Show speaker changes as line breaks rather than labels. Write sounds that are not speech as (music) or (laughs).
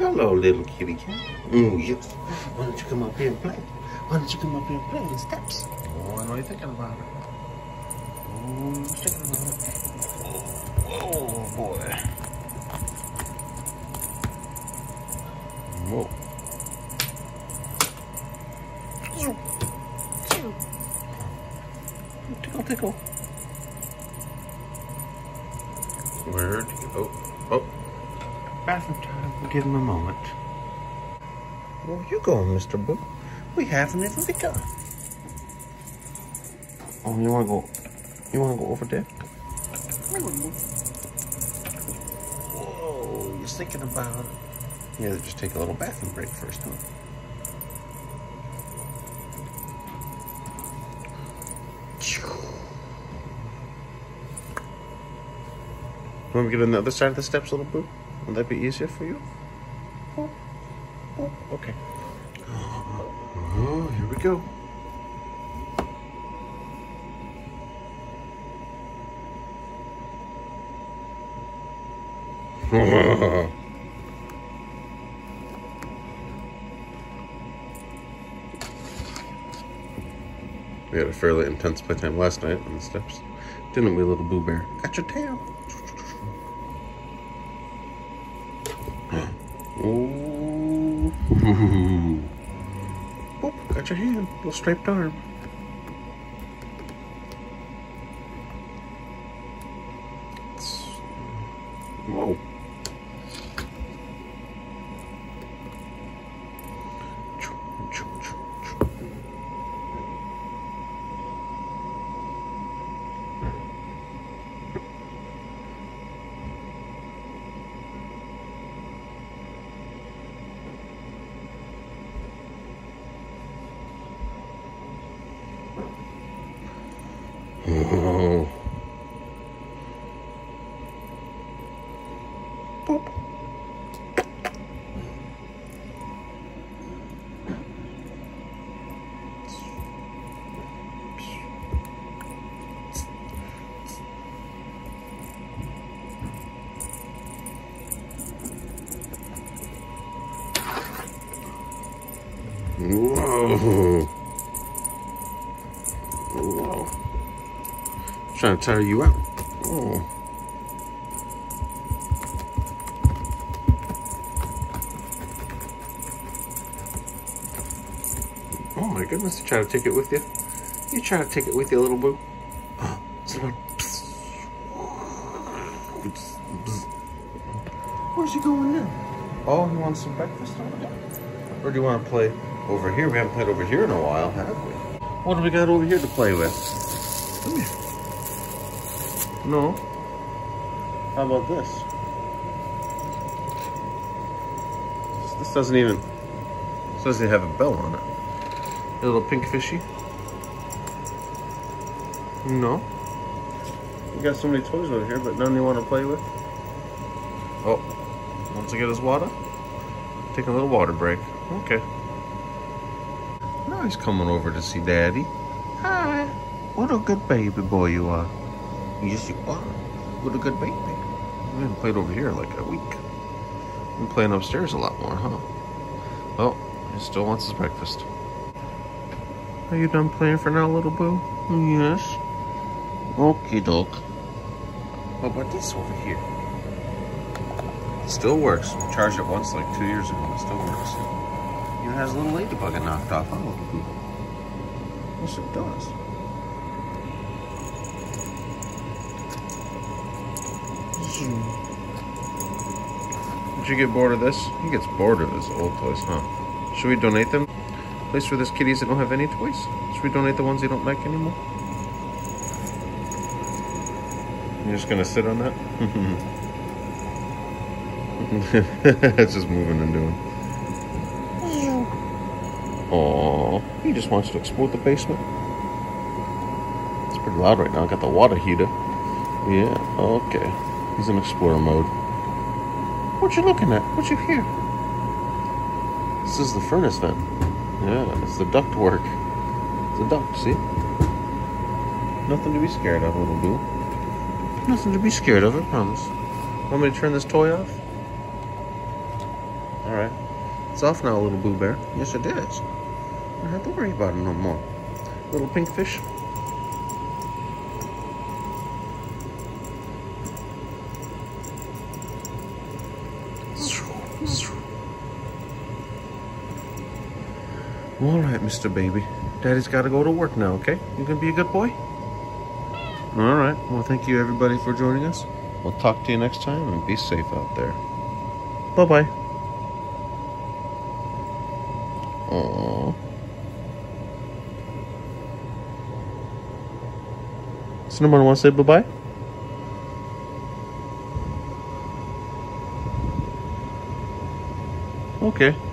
Hello, little kitty cat. Oh, yes. Why don't you come up here and play? Why don't you come up here and play in the steps?
Oh, I know you're thinking about it. Oh, you're thinking about it. Oh, boy. Whoa. Tickle, tickle.
Where do you... Oh, oh. Bathroom time. We'll give him a moment. Where you going, Mr. Boo? We haven't even begun. Oh, you wanna go... You wanna go over there? Whoa, you're thinking about it. Yeah, just take a little bathroom break first, huh? You want me to get on the other side of the steps, little boo? Will that be easier for you? Oh, okay. Oh, here we go. (laughs) we had a fairly intense playtime last night on the steps. Didn't we, little Boo Bear? Got your tail. Ooh. Oh, got your hand. Little striped arm. Whoa. Boop. Whoa. Whoa. Trying to tire you out. Oh. My goodness, you try to take it with you? You try to take it with you, little boo? Where's he going now? Oh, he wants some breakfast over there? Or do you want to play over here? We haven't played over here in a while, have we? What do we got over here to play with? Come here. No. How about this? This doesn't even, this doesn't even have a bell on it. A little pink fishy. No. You got so many toys over here, but none you want to play with? Oh, wants to get his water? Take a little water break. Okay. Now he's coming over to see Daddy. Hi. What a good baby boy you are. Yes, you are. What a good baby. We haven't played over here like a week. Been playing upstairs a lot more, huh? Oh, he still wants his breakfast. Are you done playing for now, little boo? Yes. Okie doke. What about this over here? Still works. Charged it once like two years ago. And it still works. Even has a little ladybug it knocked off. Oh, yes, it does. Did you get bored of this? He gets bored of his old toys, huh? Should we donate them? Place for this kitties that don't have any toys? Should we donate the ones they don't like anymore? You're just gonna sit on that? (laughs) it's just moving and doing. Aww, he just wants to explore the basement. It's pretty loud right now. I got the water heater. Yeah, okay. He's in explorer mode. What you looking at? What you hear? This is the furnace vent. Yeah, it's the duct work. It's a duct, see? Nothing to be scared of, little boo. Nothing to be scared of, I promise. Want me to turn this toy off? All right. It's off now, little Boo Bear. Yes, it is. Don't have to worry about it no more. Little pink fish. All right, Mr. Baby. Daddy's got to go to work now, okay? You gonna be a good boy? All right. Well, thank you, everybody, for joining us. We'll talk to you next time, and be safe out there. Bye-bye. Aww. Someone want to say bye-bye? Okay.